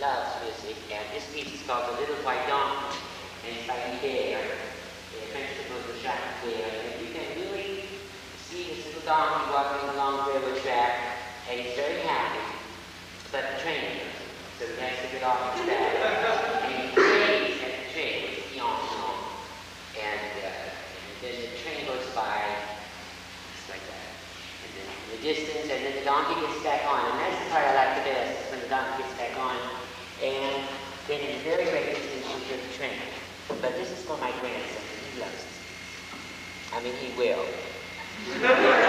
loves music, and this piece is called The Little White Donkey, and it's by Ibert, the French composer Jacques Ibert, and you can really see this little donkey walking along the railroad track, and he's very happy, but the train comes, so he has to get off his back, and he at the train Yon, and, uh, and then the train goes by, just like that, and then the distance, and then the donkey gets back on, and that's the part I like the best, is when the donkey gets back on, and then in the very great distance you hear the train. But this is for my grandson, he loves it. I mean, he will.